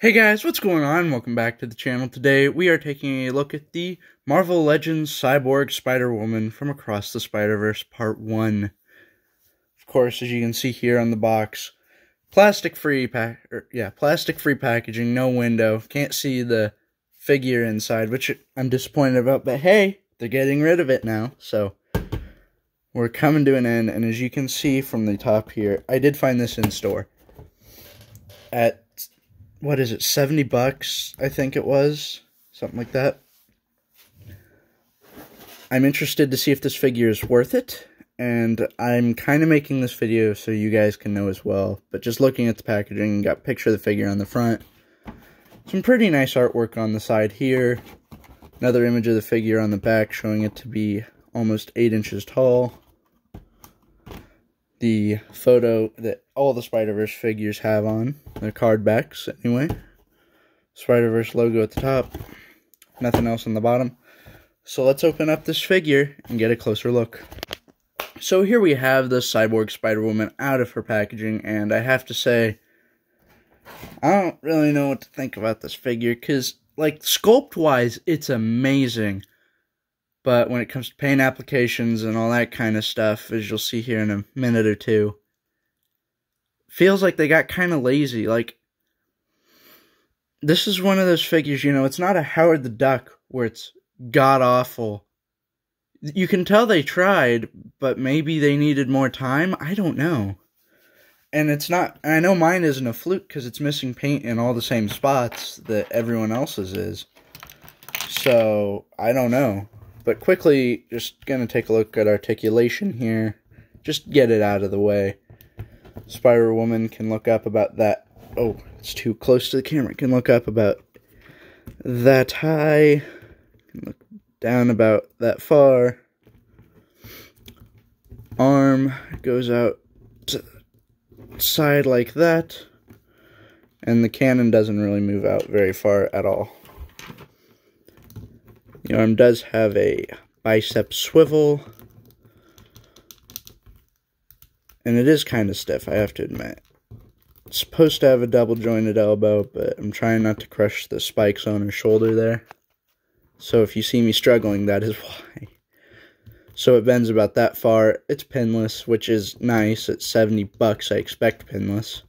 Hey guys, what's going on? Welcome back to the channel. Today we are taking a look at the Marvel Legends Cyborg Spider-Woman from Across the Spider-Verse Part 1. Of course, as you can see here on the box, plastic-free pack er, yeah, plastic-free packaging, no window. Can't see the figure inside, which I'm disappointed about, but hey, they're getting rid of it now. So we're coming to an end, and as you can see from the top here, I did find this in store at what is it, 70 bucks, I think it was, something like that. I'm interested to see if this figure is worth it, and I'm kind of making this video so you guys can know as well, but just looking at the packaging, got picture of the figure on the front, some pretty nice artwork on the side here, another image of the figure on the back showing it to be almost 8 inches tall, the photo that all the Spider-Verse figures have on. Their card backs, anyway. Spider-Verse logo at the top. Nothing else on the bottom. So let's open up this figure and get a closer look. So here we have the Cyborg Spider-Woman out of her packaging, and I have to say, I don't really know what to think about this figure, because, like, sculpt-wise, it's amazing. But when it comes to paint applications and all that kind of stuff, as you'll see here in a minute or two, feels like they got kind of lazy. Like, this is one of those figures, you know, it's not a Howard the Duck where it's god awful. You can tell they tried, but maybe they needed more time. I don't know. And it's not, I know mine isn't a fluke because it's missing paint in all the same spots that everyone else's is. So, I don't know. But quickly, just going to take a look at articulation here. Just get it out of the way. Spider Woman can look up about that. Oh, it's too close to the camera. Can look up about that high. Can look down about that far. Arm goes out to side like that. And the cannon doesn't really move out very far at all. The arm does have a bicep swivel. And it is kind of stiff, I have to admit. It's supposed to have a double jointed elbow, but I'm trying not to crush the spikes on her shoulder there. So if you see me struggling, that is why. So it bends about that far. It's pinless, which is nice. At 70 bucks, I expect pinless.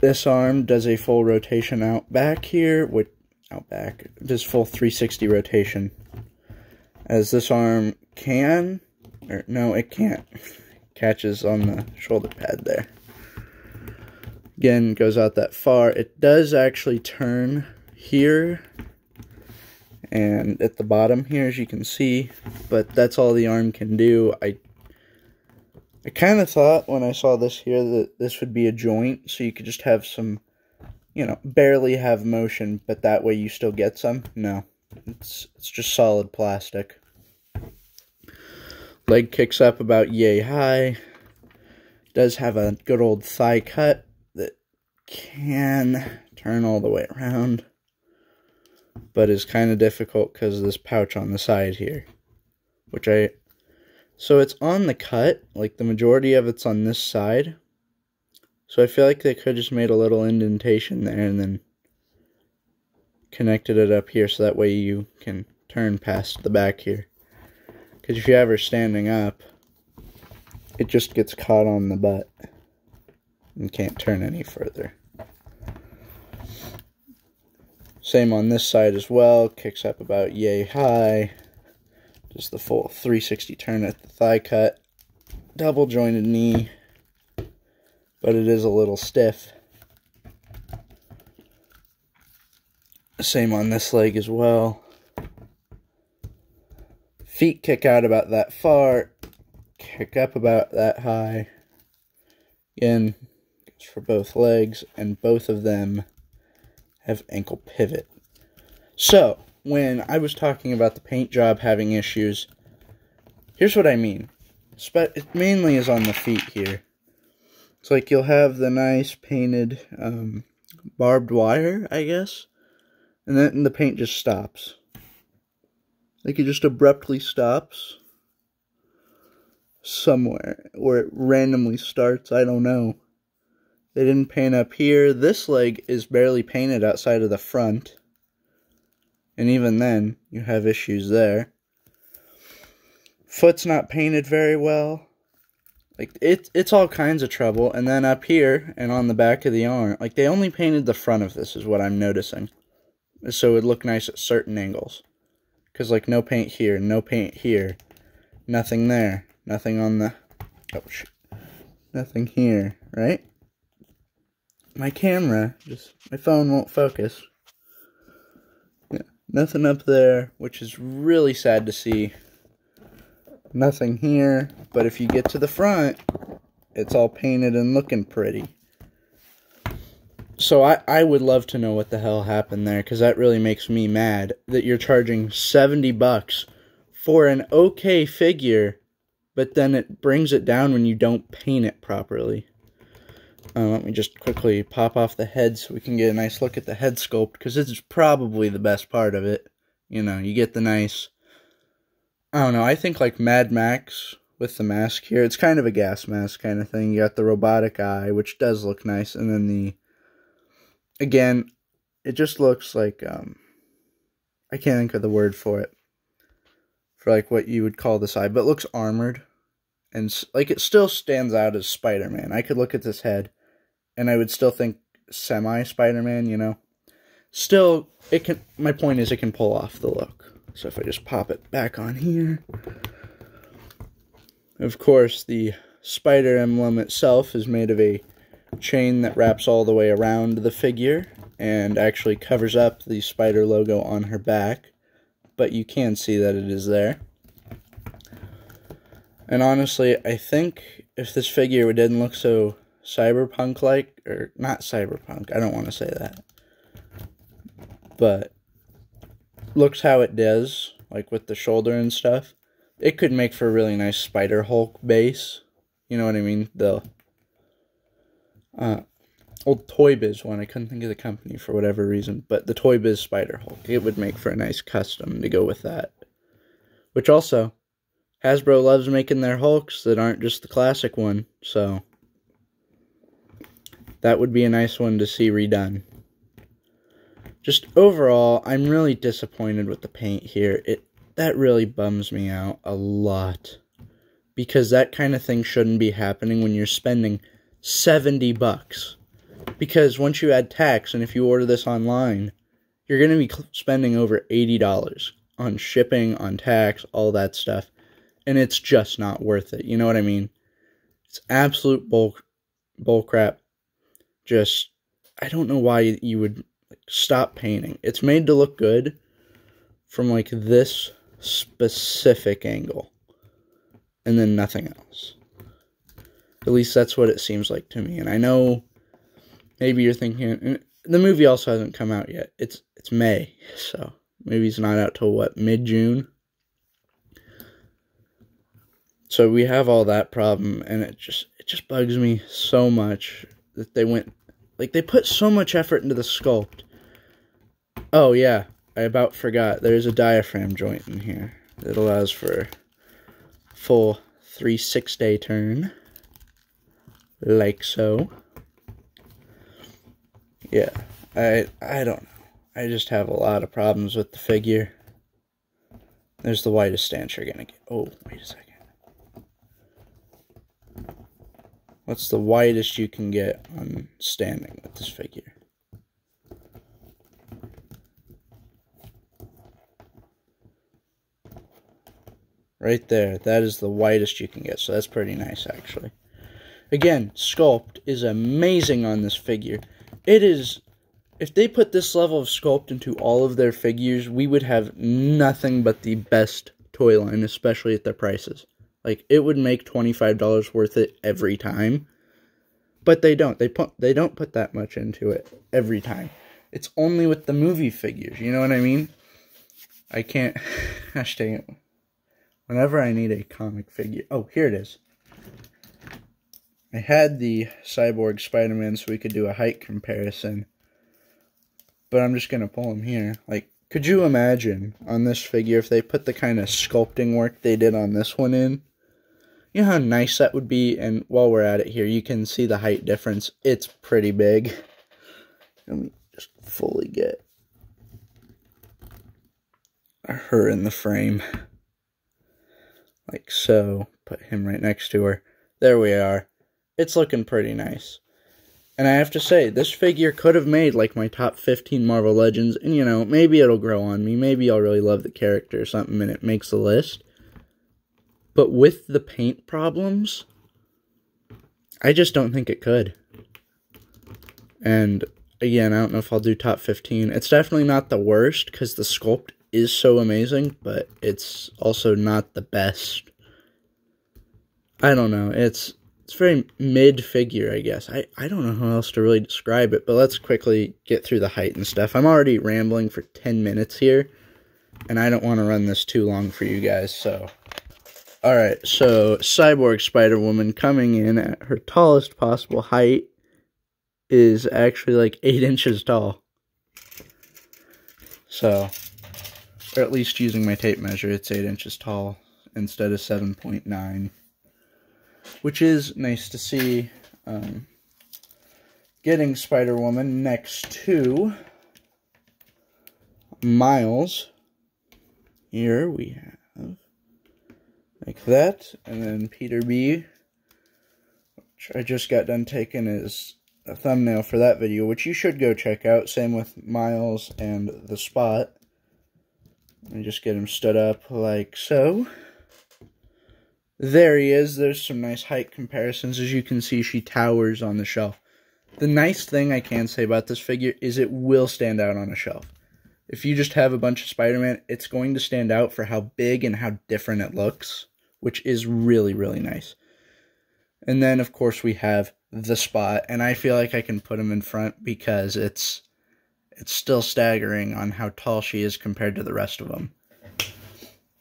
This arm does a full rotation out back here, which out back. Does full 360 rotation. As this arm can, or no, it can't. Catches on the shoulder pad there. Again, goes out that far. It does actually turn here and at the bottom here, as you can see, but that's all the arm can do. I I kind of thought when I saw this here that this would be a joint, so you could just have some you know, barely have motion, but that way you still get some. No, it's, it's just solid plastic. Leg kicks up about yay high. Does have a good old thigh cut that can turn all the way around. But is kind of difficult because of this pouch on the side here. Which I... So it's on the cut, like the majority of it's on this side. So I feel like they could just made a little indentation there and then connected it up here so that way you can turn past the back here. Because if you're ever standing up, it just gets caught on the butt and can't turn any further. Same on this side as well, kicks up about yay high. Just the full 360 turn at the thigh cut. Double jointed knee but it is a little stiff. Same on this leg as well. Feet kick out about that far, kick up about that high. Again, for both legs, and both of them have ankle pivot. So, when I was talking about the paint job having issues, here's what I mean. It mainly is on the feet here. It's like you'll have the nice painted um, barbed wire, I guess, and then the paint just stops. Like it just abruptly stops somewhere, or it randomly starts, I don't know. They didn't paint up here. This leg is barely painted outside of the front. And even then, you have issues there. Foot's not painted very well. Like, it, it's all kinds of trouble. And then up here and on the back of the arm, like, they only painted the front of this is what I'm noticing. So it would look nice at certain angles. Because, like, no paint here, no paint here. Nothing there. Nothing on the... Oh, shit. Nothing here, right? My camera, just... My phone won't focus. Yeah, nothing up there, which is really sad to see. Nothing here, but if you get to the front, it's all painted and looking pretty. So I, I would love to know what the hell happened there, because that really makes me mad that you're charging 70 bucks for an okay figure, but then it brings it down when you don't paint it properly. Uh, let me just quickly pop off the head so we can get a nice look at the head sculpt, because this is probably the best part of it. You know, you get the nice, I don't know, I think like Mad Max with the mask here. It's kind of a gas mask kind of thing. You got the robotic eye, which does look nice, and then the again, it just looks like um, I can't think of the word for it. For like what you would call this eye, but looks armored, and like it still stands out as Spider Man. I could look at this head, and I would still think semi Spider Man. You know, still it can. My point is, it can pull off the look. So if I just pop it back on here, of course the spider emblem itself is made of a chain that wraps all the way around the figure and actually covers up the spider logo on her back, but you can see that it is there. And honestly, I think if this figure didn't look so cyberpunk-like, or not cyberpunk, I don't want to say that, but looks how it does, like with the shoulder and stuff, it could make for a really nice Spider Hulk base. You know what I mean? The uh, old Toy Biz one. I couldn't think of the company for whatever reason, but the Toy Biz Spider Hulk. It would make for a nice custom to go with that. Which also, Hasbro loves making their Hulks that aren't just the classic one, so that would be a nice one to see redone. Just overall, I'm really disappointed with the paint here. It that really bums me out a lot because that kind of thing shouldn't be happening when you're spending 70 bucks. Because once you add tax, and if you order this online, you're going to be spending over $80 on shipping, on tax, all that stuff. And it's just not worth it. You know what I mean? It's absolute bull, bull crap. Just, I don't know why you would stop painting. It's made to look good from like this specific angle and then nothing else. At least that's what it seems like to me. And I know maybe you're thinking mm, the movie also hasn't come out yet. It's it's May, so maybe it's not out till what mid June. So we have all that problem, and it just it just bugs me so much that they went like they put so much effort into the sculpt. Oh yeah, I about forgot. There's a diaphragm joint in here that allows for full three six day turn like so. Yeah, I I don't know. I just have a lot of problems with the figure. There's the widest stance you're gonna get. Oh, wait a second. What's the widest you can get on standing with this figure? Right there. That is the widest you can get. So that's pretty nice, actually. Again, sculpt is amazing on this figure. It is, if they put this level of sculpt into all of their figures, we would have nothing but the best toy line, especially at their prices. Like, it would make $25 worth it every time. But they don't. They put they don't put that much into it every time. It's only with the movie figures, you know what I mean? I can't gosh dang it. Whenever I need a comic figure. Oh, here it is. I had the Cyborg Spider-Man so we could do a height comparison. But I'm just going to pull him here. Like, could you imagine on this figure if they put the kind of sculpting work they did on this one in? You know how nice that would be? And while we're at it here, you can see the height difference. It's pretty big. Let me just fully get her in the frame. Like so. Put him right next to her. There we are. It's looking pretty nice. And I have to say, this figure could have made like my top 15 Marvel Legends, and you know, maybe it'll grow on me. Maybe I'll really love the character or something and it makes the list. But with the paint problems, I just don't think it could. And again, I don't know if I'll do top 15. It's definitely not the worst because the sculpt is so amazing, but it's also not the best. I don't know. It's it's very mid figure, I guess. I, I don't know how else to really describe it, but let's quickly get through the height and stuff. I'm already rambling for 10 minutes here, and I don't want to run this too long for you guys, so. Alright, so Cyborg Spider Woman coming in at her tallest possible height is actually like 8 inches tall. So, or at least using my tape measure, it's 8 inches tall instead of 7.9 which is nice to see. Um, getting Spider Woman next to Miles. Here we have like that, and then Peter B, which I just got done taking as a thumbnail for that video, which you should go check out. Same with Miles and the Spot. Let just get him stood up like so. There he is. There's some nice height comparisons. As you can see, she towers on the shelf. The nice thing I can say about this figure is it will stand out on a shelf. If you just have a bunch of Spider-Man, it's going to stand out for how big and how different it looks, which is really, really nice. And then, of course, we have the spot, and I feel like I can put him in front because it's it's still staggering on how tall she is compared to the rest of them.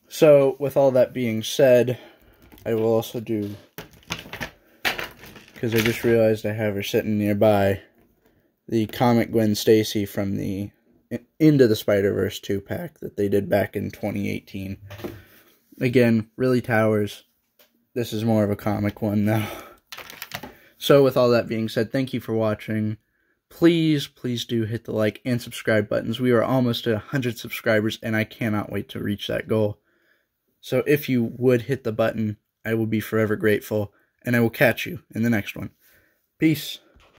So, with all that being said, I will also do, because I just realized I have her sitting nearby, the Comic Gwen Stacy from the Into the Spider-Verse 2 pack that they did back in 2018. Again, really towers. This is more of a comic one now. So with all that being said, thank you for watching. Please, please do hit the like and subscribe buttons. We are almost at 100 subscribers, and I cannot wait to reach that goal. So if you would hit the button, I will be forever grateful, and I will catch you in the next one. Peace.